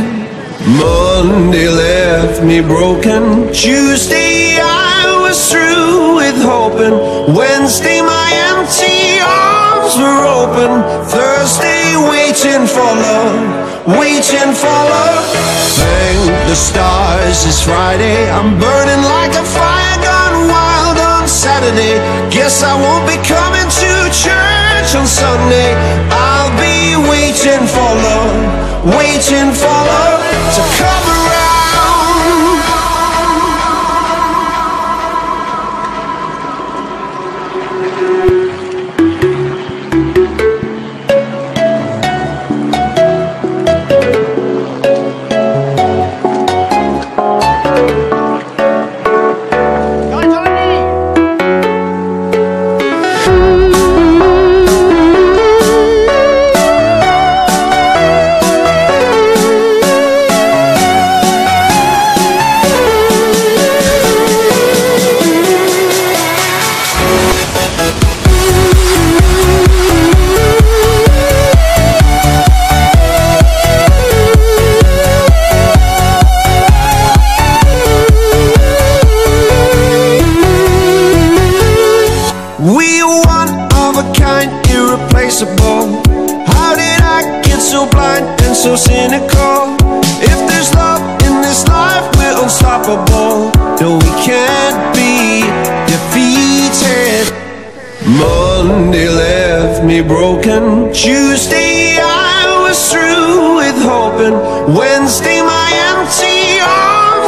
Monday left me broken. Tuesday I was through with hoping. Wednesday my empty arms were open. Thursday waiting for love, waiting for love. Thank the stars it's Friday. I'm burning like a fire gone wild on Saturday. Guess I won't be coming to church on Sunday. I'll be waiting for love, waiting for love to come We are one of a kind, irreplaceable. How did I get so blind and so cynical? If there's love in this life, we're unstoppable. No, we can't be defeated. Monday left me broken. Tuesday I was through with hoping. Wednesday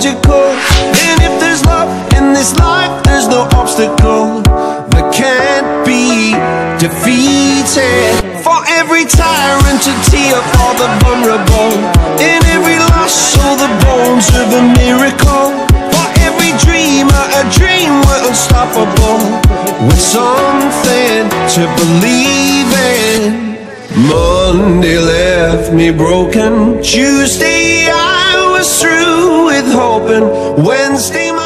magical. And if there's love in this life, there's no obstacle that can't be defeated. For every tyrant to tear for the vulnerable. In every loss, so the bones of a miracle. For every dreamer, a dream we're unstoppable. With something to believe in. Monday left me broken. Tuesday I was through with hope hoping. Wednesday.